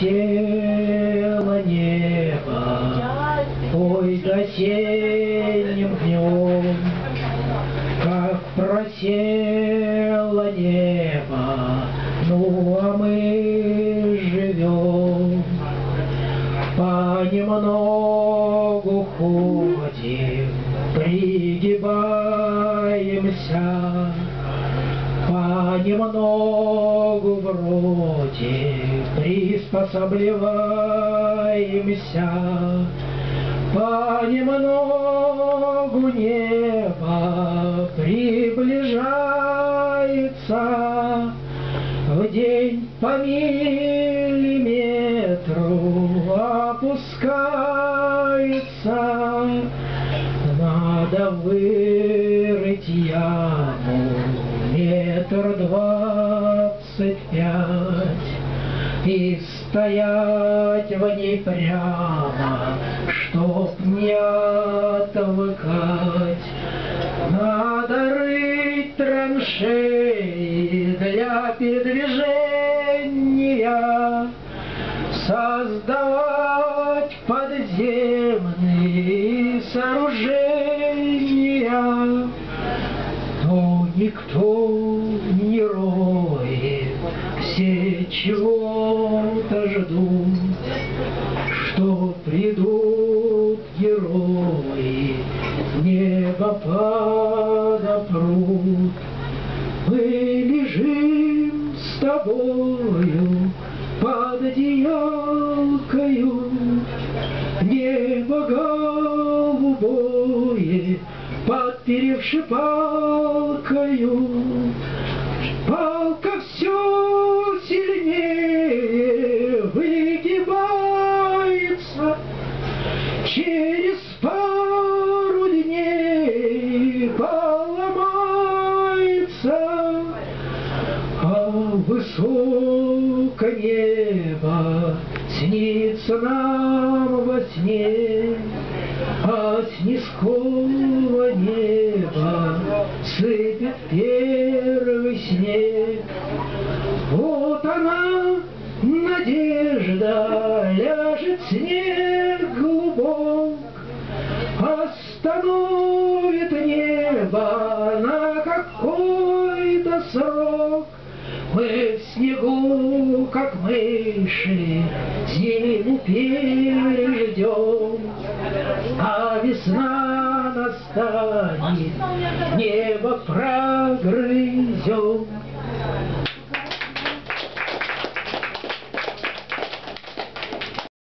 просела небо, Ой, осенним днем, Как просело небо, Ну, а мы живем. Понемногу ходим, пригибаемся, Понемногу вроде приспосабливаемся, Понемногу небо приближается, В день по миллиметру опускается. Надо вырыть яму метр двадцать пять И стоять в ней прямо, чтоб не отвыкать. Надо рыть траншеи для передвижения, Создавать подземные сооружения. Никто не роет, все чего-то ждут, Что придут герои, небо подопрут. Мы лежим с тобою под одеялкою, Небо голубое, подперевши палкою. Палка все сильнее выгибается, Через пару дней поломается, А высокое небо снится нам во сне, А с низкого неба сыпет первый снег. Вот она, надежда, ляжет снег глубок, Остановит небо на какой-то срок. Мы в снегу, как мыши, зиму переждем, А весна настанет, небо прогрызем.